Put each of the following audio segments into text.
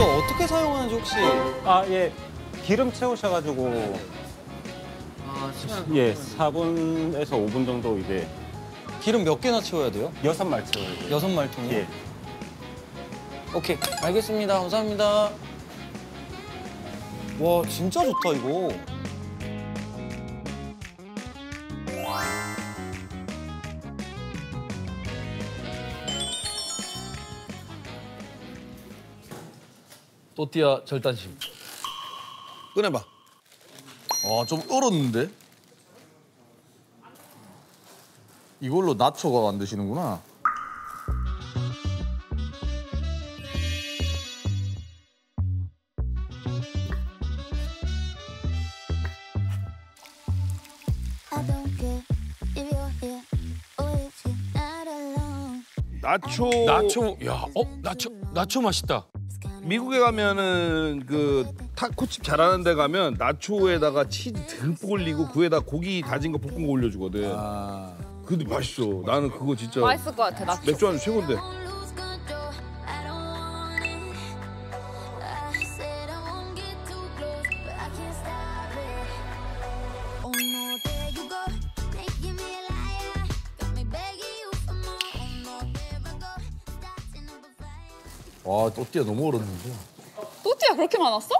이거 어떻게 사용하는지 혹시 아, 예. 기름 채우셔가지고 아 시간 예, 4분에서 5분 정도 이제 기름 몇 개나 채워야 돼요? 여섯 말 채워야 돼요. 여섯 말통이요? 예. 오케이 알겠습니다 감사합니다 와 진짜 좋다 이거 또띠아 절단심. 꺼내봐. 아, 좀 얼었는데? 이걸로 나초가 만드시는구나. 나초. 나초, 야, 어, 나초, 나초 맛있다. 미국에 가면은 그 타코집 잘하는 데 가면 나초에다가 치즈 듬뿍 올리고 그에다 고기 다진 거 볶은 거 올려주거든. 아, 근데 맛있어. 나는 그거 진짜 맛있을 것 같아. 나 맥주 안주 최고인데. 또띠아 너무 얼었는데. 또띠아 그렇게 많았어?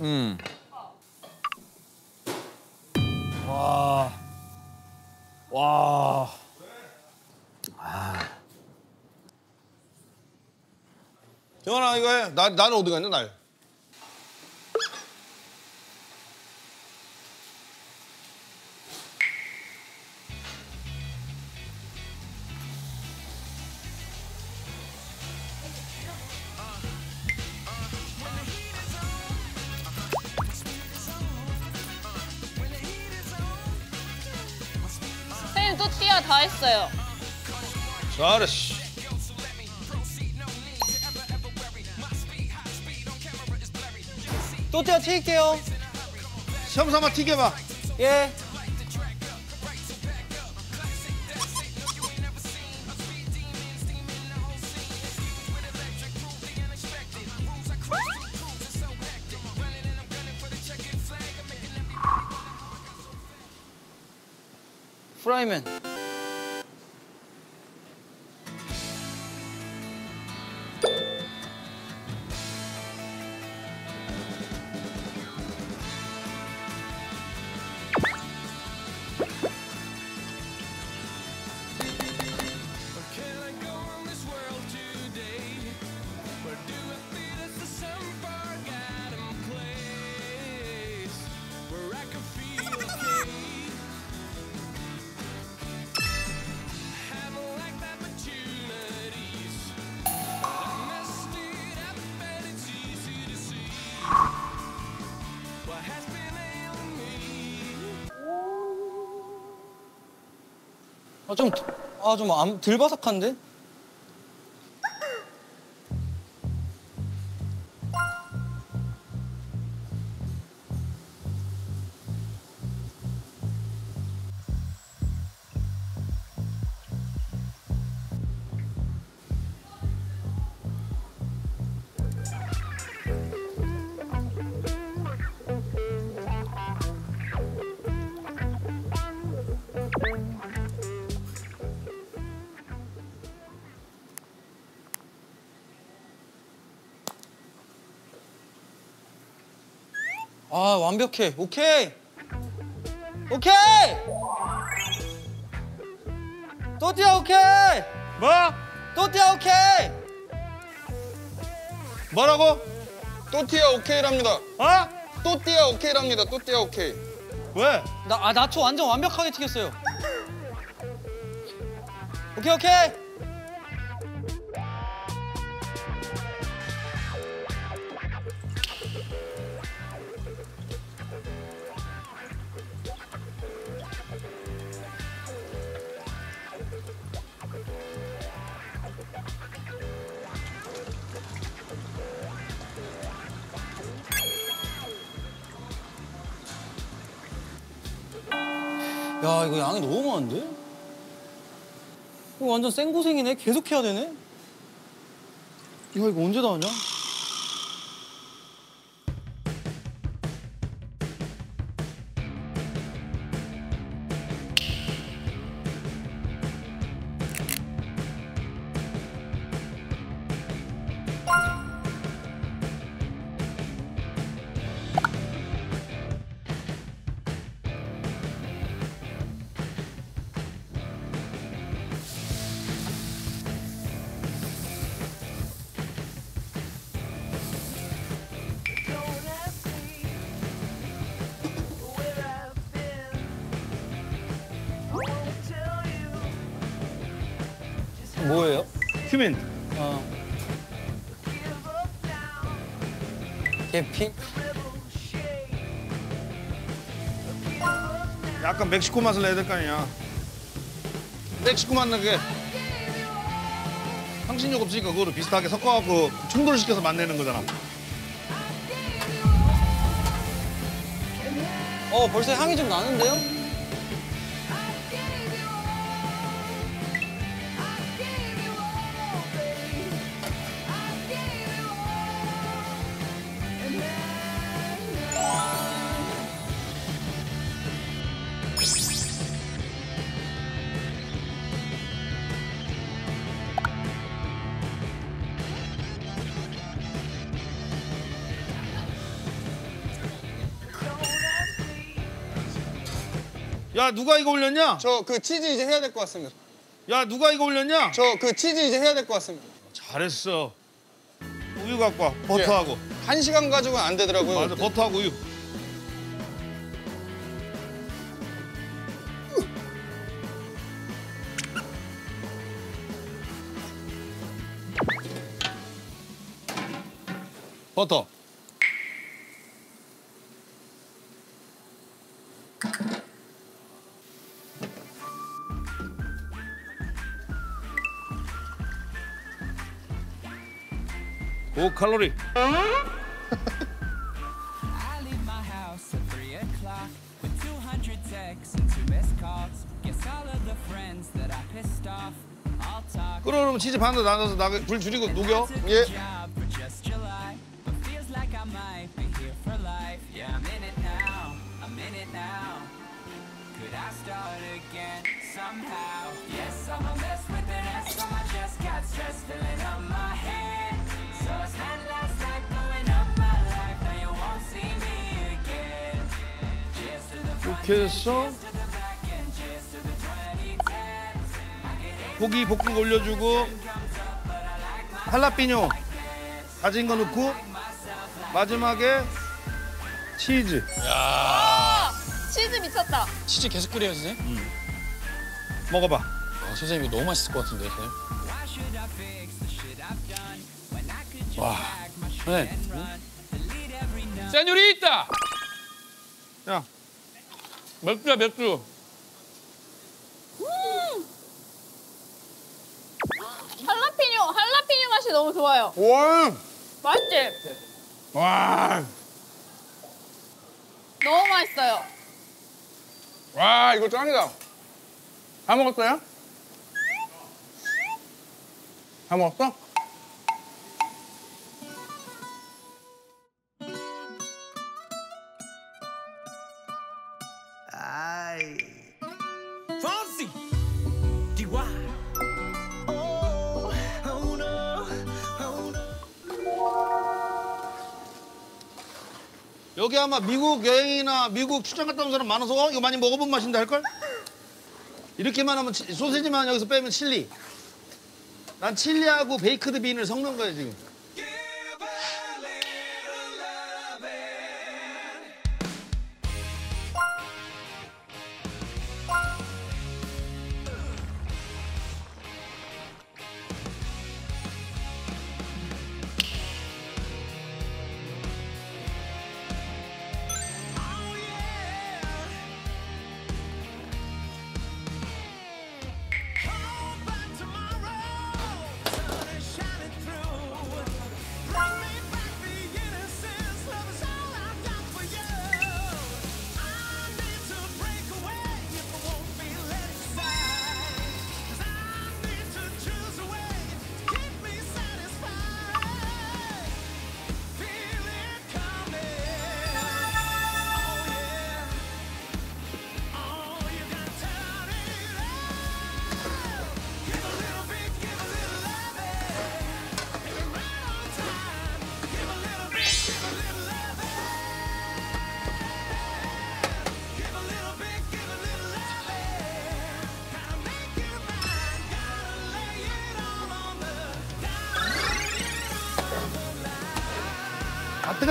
음. 와 정환아 이거 해. 나 나는 어디 갔냐 날. 또띠아 다 했어요. 잘했어. 또띠아 튀길게요 삼삼아 튀겨봐. 예 프 아 좀 아좀 덜 바삭한데? 아 완벽해 오케이 오케이 또띠아 오케이 뭐? 또띠아 오케이 뭐라고? 또띠아 오케이랍니다. 어? 또띠아 오케이랍니다. 또띠아 오케이. 왜? 나, 아, 나초 완전 완벽하게 튀겼어요 오케이 오케이 야 이거 양이 너무 많은데? 이거 완전 생고생이네. 계속 해야 되네. 이거 이거 언제 다 하냐? 계피? 약간 멕시코 맛을 내야 될 거 아니야. 멕시코 맛 나게. 향신료 없으니까 그거를 비슷하게 섞어갖고 충돌시켜서 만드는 거잖아. 어 벌써 향이 좀 나는데요? 야 누가 이거 올렸냐? 저 그 치즈 이제 해야 될 것 같습니다. 야 누가 이거 올렸냐? 저 그 치즈 이제 해야 될 것 같습니다. 잘했어. 우유 갖고 와. 버터하고. 한 시간 가지고는 안 되더라고요. 맞아 버터하고 우유. 버터. pissed off all talk. 끓어오면 치즈 반도 나눠서 나, 불 줄이고 녹여. 예. Job for just July, but feels like I might be here for life. Yeah, I'm in it now. I'm in it now. Could I start again somehow? Yes, I'm a mess with an S on my chest. Got stress filling up my 2010s. 고기 볶은 거 올려주고 할라피뇨 다진 거 넣고 마지막에 치즈. 아, 치즈 미쳤다. 치즈 계속 끓여요 선생님? 먹어봐. 아, 선생님 이거 너무 맛있을 것 같은데 선생님? 와. 선생님. 센 요리 있다. 야, 맥주야 맥주. 할라피뇨, 할라피뇨 맛이 너무 좋아요. 와, 맛있지? 와, 너무 맛있어요. 와 이거 짱이다. 다 먹었어요? 다 먹었어? 여기 아마 미국 여행이나 미국 출장 갔다 온 사람 많아서 어, 이거 많이 먹어본 맛인데 할걸? 이렇게만 하면 치- 소세지만 여기서 빼면 칠리. 난 칠리하고 베이크드 빈을 섞는 거야 지금.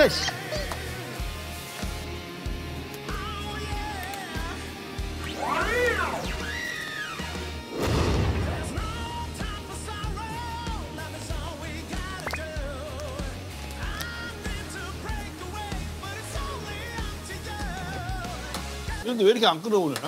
씨. 그런데 왜 이렇게 안 끓어오냐?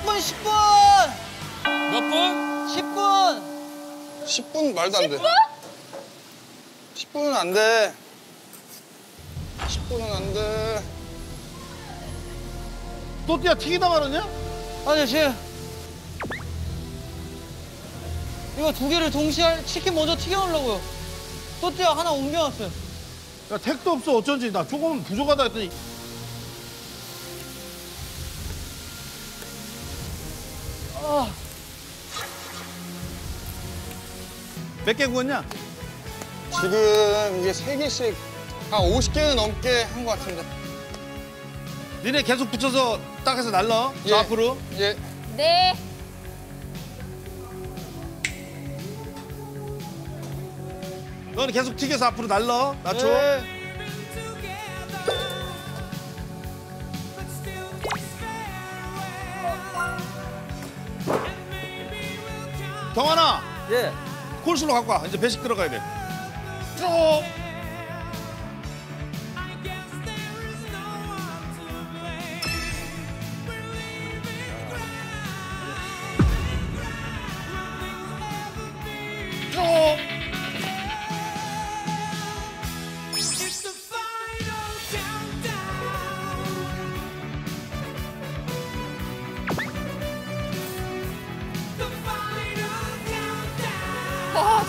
십분 10분 몇 분? 10분 10분 말도 안 돼. 10분? 10분은 안 돼. 10분은 안 돼. 또띠아 튀기다 말았냐? 아저씨 이거 두 개를 동시에 할- 치킨 먼저 튀겨놓으려고요 또띠아 하나 옮겨놨어요 야 택도 없어 어쩐지 나 조금 부족하다 했더니 아, 몇개 구웠냐? 지금 이게 세개씩한 50개는 넘게 한 것 같은데. 니네 계속 붙여서 딱 해서 날라 저 예. 앞으로 예. 네. 너는 계속 튀겨서 앞으로 날라 낮춰 네. 경환아 예 콜슬로 갖고 와 이제 배식 들어가야 돼 쭉. 쭉.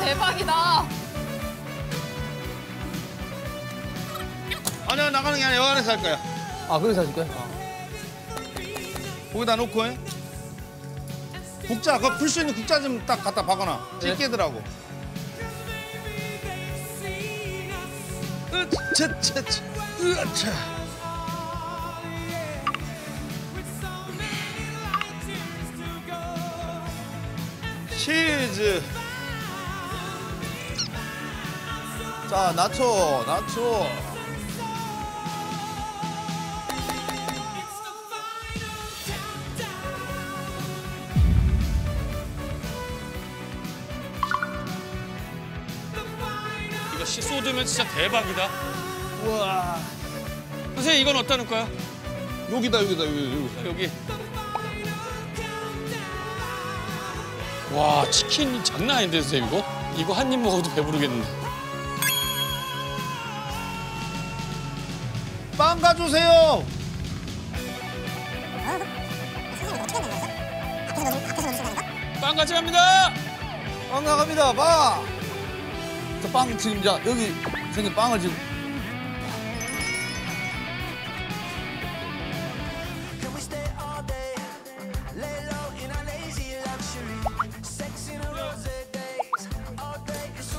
대박이다. 아니야 나가는 게 아니라 여기 안에서 할 거야. 아 그래서 하실 거예요? 거기다 놓고 해. 국자 그거 풀수 있는 국자 좀 딱 갖다 박아놔. 찌개들하고. 으차차차. 으차. 치즈 자 나초 나초. 이거 씨 쏟으면 진짜 대박이다. 우와. 선생님 이건 어디다 놓을까요? 여기다 여기다 여기 여기. 여기. 와 치킨 장난 아닌데 선생님 이거? 이거 한 입 먹어도 배부르겠는데. 빵 가져오세요 빵 가져갑니다. 빵 나갑니다 빵. 저빵 지금 자 여기 생긴 빵을 지금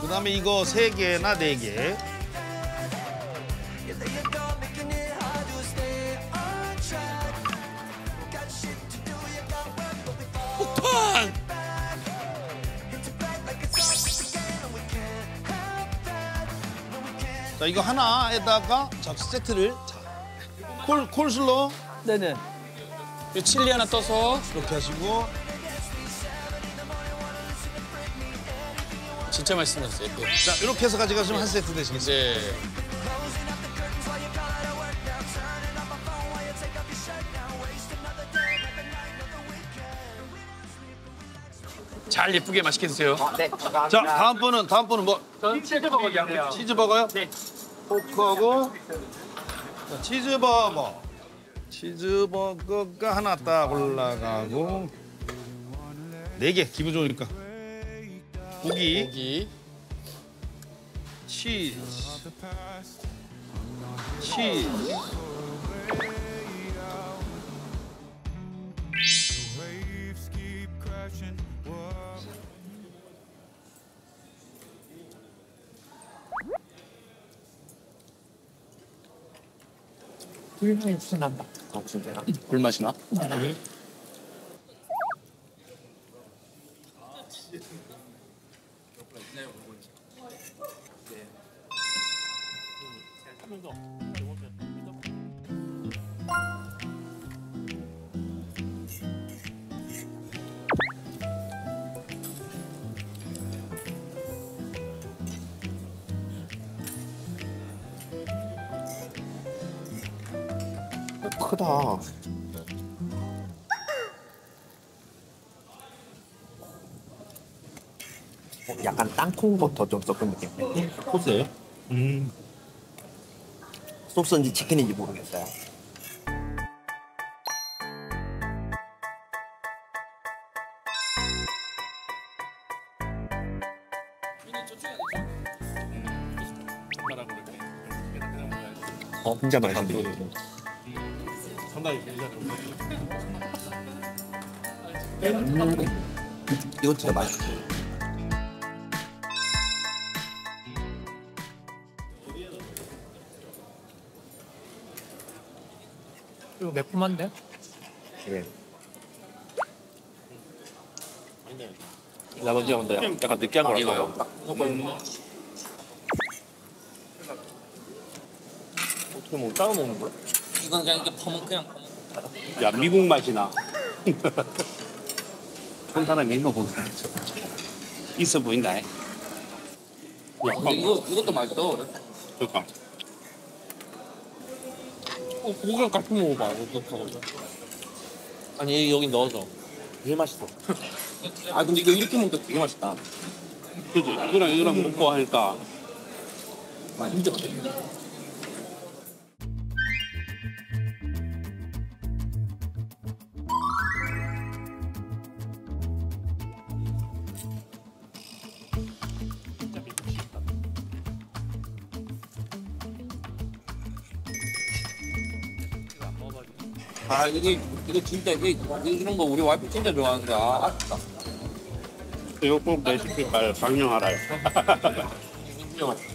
그다음에 이거 세 개나 네 개. 자 이거 하나에다가 자 세트를 자 콜 콜슬로 네네. 이 칠리 하나 떠서 이렇게 하시고 진짜 맛있습니다. 그. 자 이렇게 해서 가져가시면 한 세트 되시겠어요. 이제 잘 예쁘게 맛있게 드세요. 자 다음 분은 다음 분은 뭐 치즈버거 양요. 치즈버거요? 네. 포크하고 자, 치즈버거. 치즈버거가 하나 딱 올라가고 네 개 기분 좋으니까. 고기, 고기, 치즈, 치즈. 불맛이 나? 크다. 어, 약간 땅콩버터 좀 섞은 느낌. 소스예요? 음. 소스인지 치킨인지 모르겠어요. 어, 진짜 맛있는데. 이건 진짜 맛있어. 이거 매콤한데? 그래. 나머지 형도 약간 느끼한 거라서. 어떻게 뭐 따로 먹는 거야? 이건 그냥 이렇게 퍼먹 그냥 퍼먹. 야 미국 맛이 나. 한 사람이 거 보자. 있어 보인다. 야, 이거 이것도 맛있어. 그러니까. 어, 고기랑 같이 먹어봐. 이것도. 아니 여기 넣어서. 되게 맛있어. 아 근데 이거 이렇게 먹으니까 되게 맛있다. 그지? 이거랑 이거랑 먹고 하니까. 진짜. 아 이게 이거 진짜 이게 이런 거 우리 와이프 진짜 좋아하는데 아 아쉽다. 이거 꼭 레시피. 진짜 맛있다.